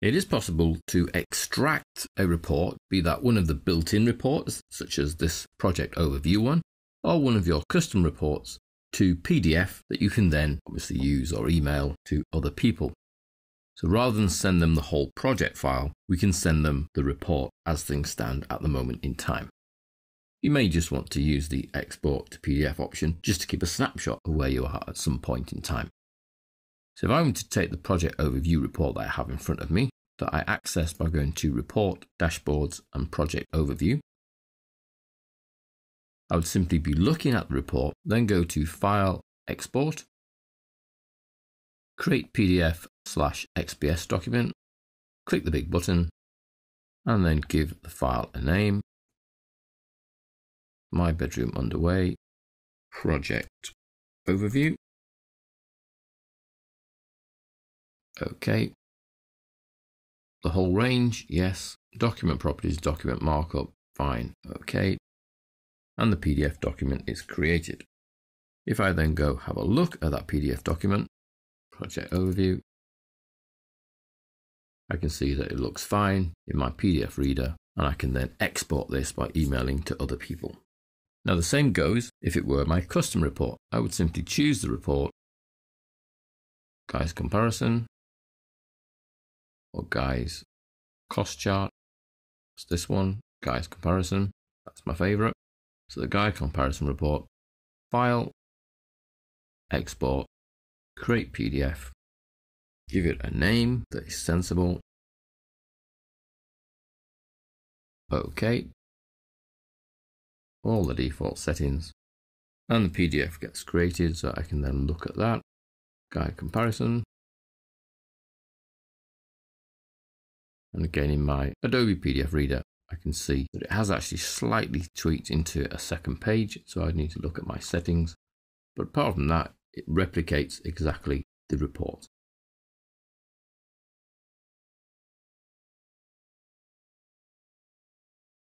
It is possible to extract a report, be that one of the built in reports, such as this project overview one, or one of your custom reports, to PDF that you can then obviously use or email to other people. So rather than send them the whole project file, we can send them the report as things stand at the moment in time. You may just want to use the export to PDF option just to keep a snapshot of where you are at some point in time. So if I want to take the project overview report that I have in front of me, that I access by going to report, dashboards and project overview, I would simply be looking at the report, then go to file, export, create PDF slash XPS document, click the big button, and then give the file a name. My bedroom underway, project overview. Okay. The whole range, yes. Document properties, document markup, fine. Okay. And the PDF document is created. If I then go have a look at that PDF document, project overview, I can see that it looks fine in my PDF reader and I can then export this by emailing to other people. Now the same goes if it were my custom report. I would simply choose the report, guys comparison, or guys cost chart. It's this one, guys comparison. That's my favorite. So the guy comparison report, file, export, create PDF, give it a name that is sensible. OK. All the default settings. And the PDF gets created so I can then look at that. Guide comparison. And again in my Adobe PDF Reader, I can see that it has actually slightly tweaked into a second page. So I need to look at my settings. But apart from that, it replicates exactly the report.